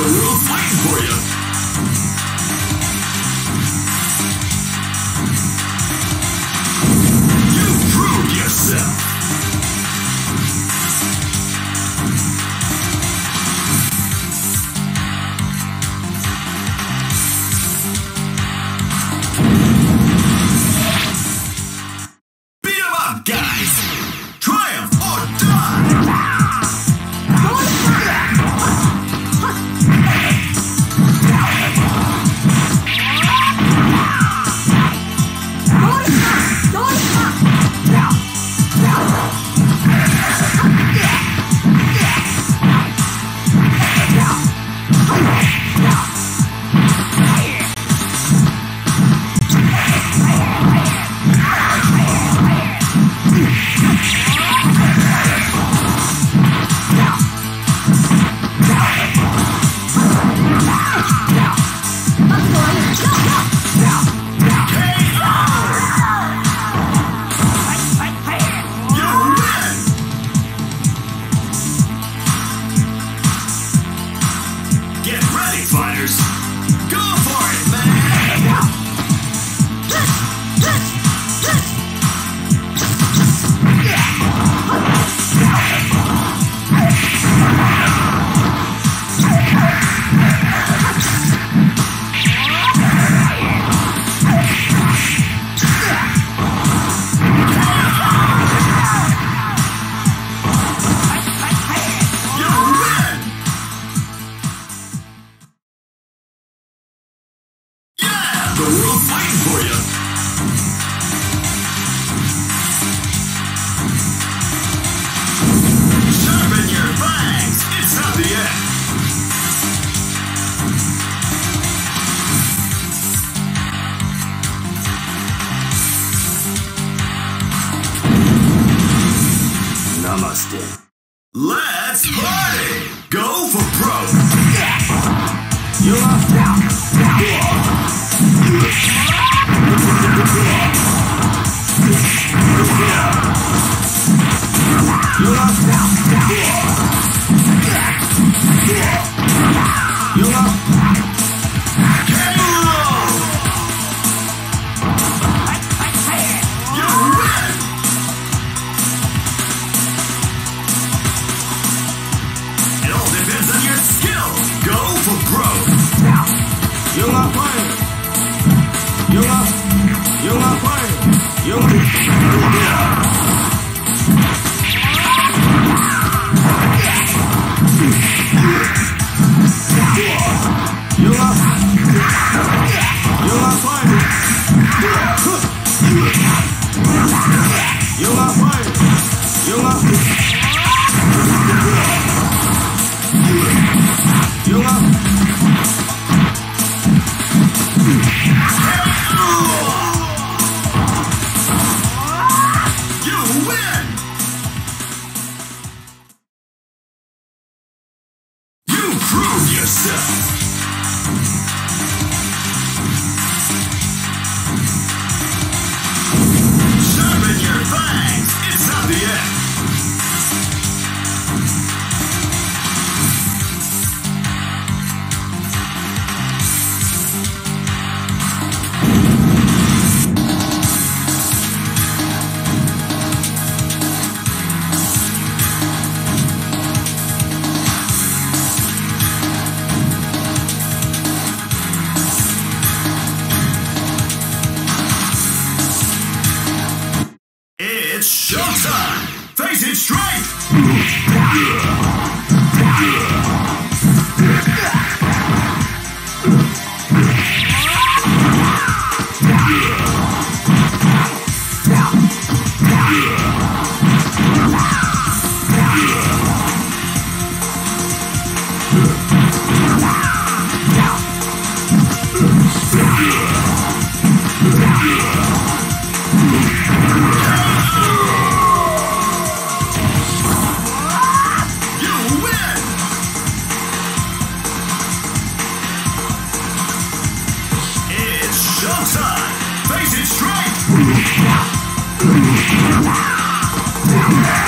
The world's You are Yeah.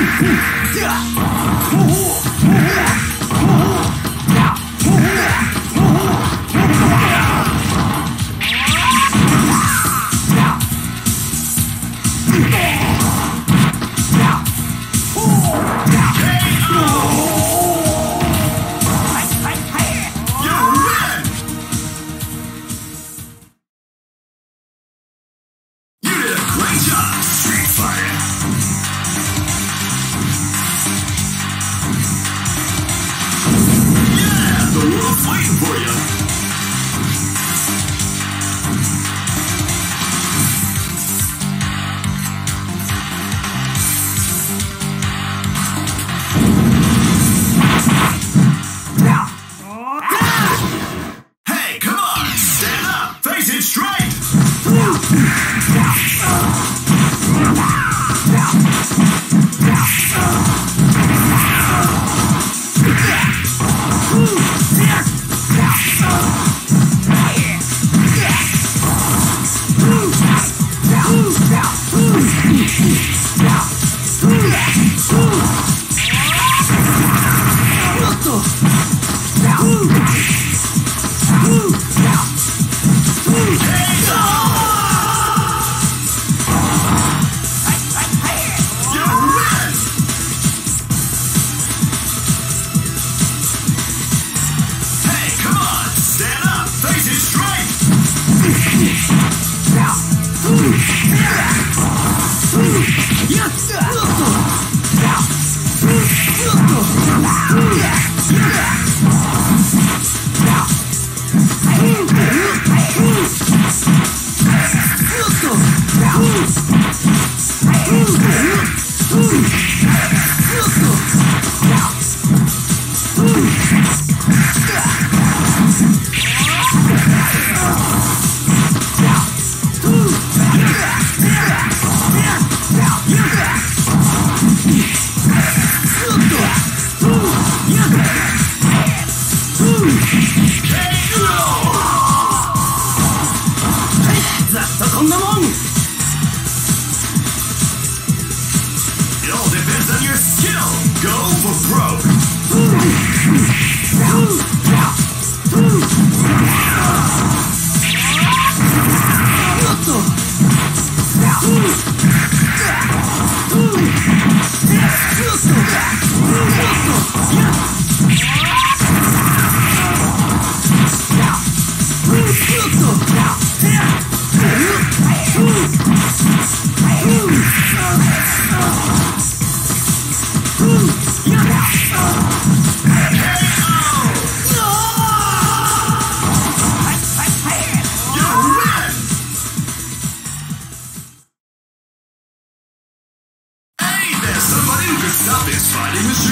嗯驾呜呼やったざっとこんなもん It all depends on your skill. Go for broke. You Fighting machine.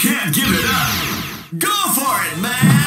Can't give it up! Go for it, man!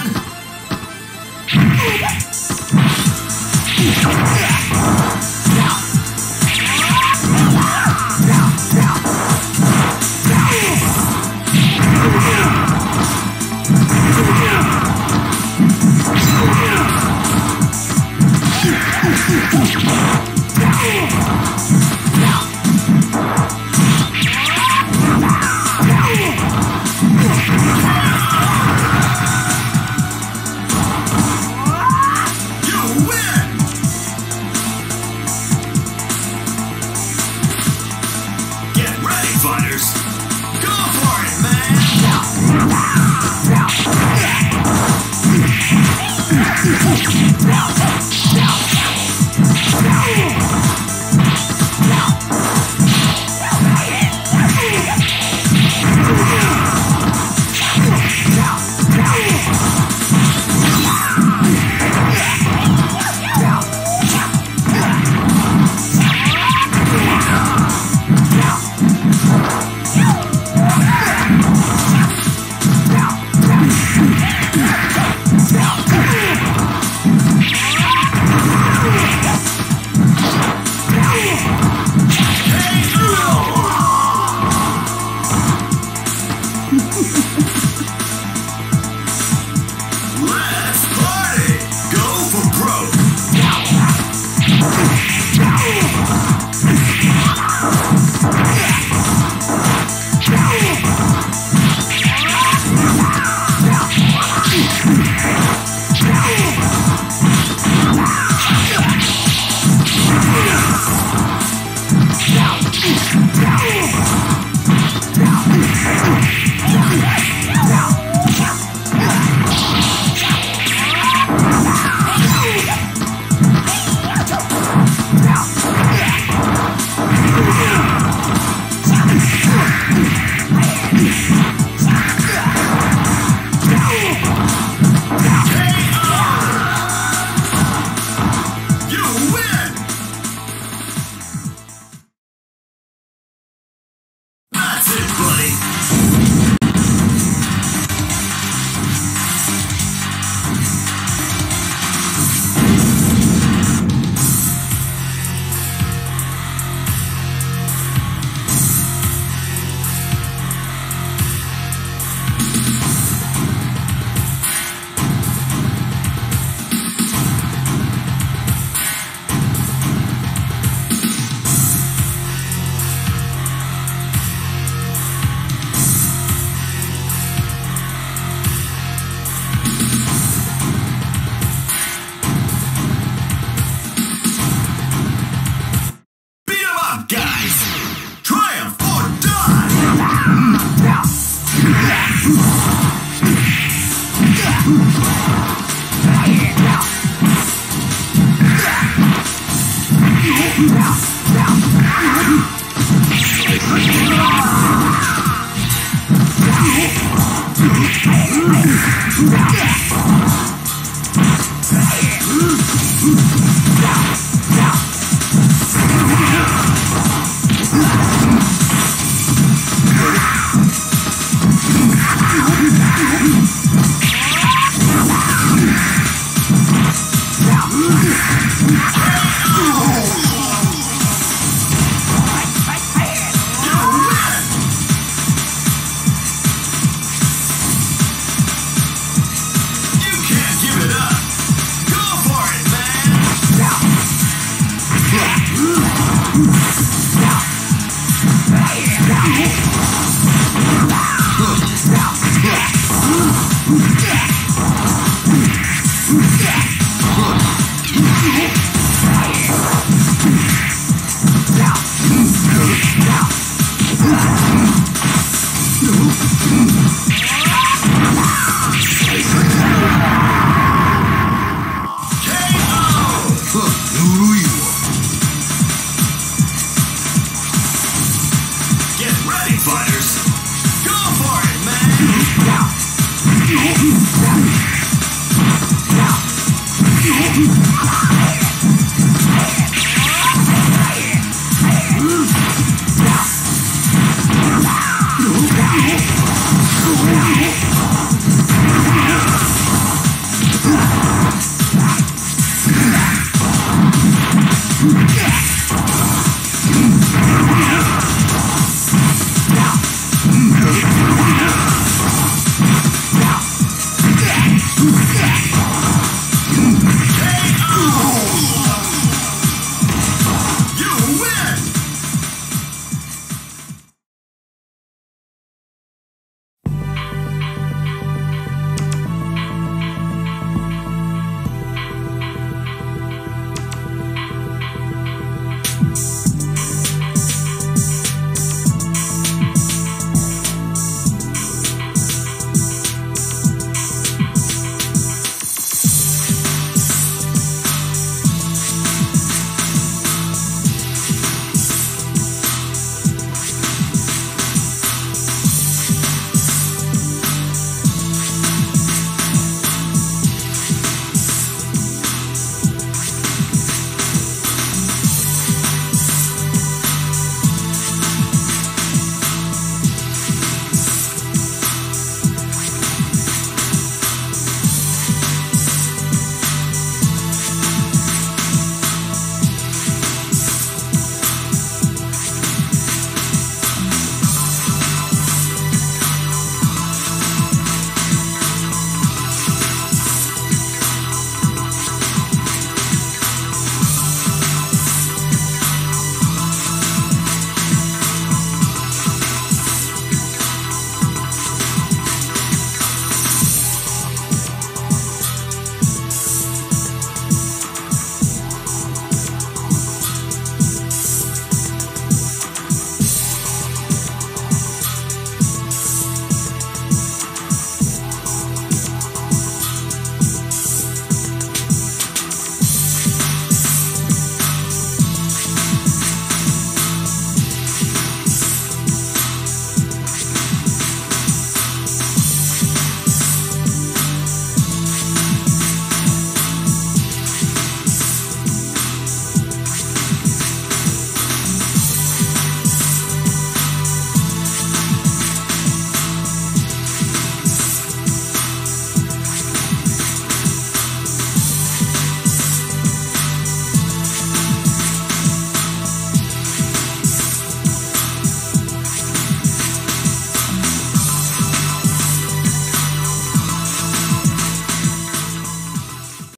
Man! Yeah! Yeah. Fighters. Go for it, man.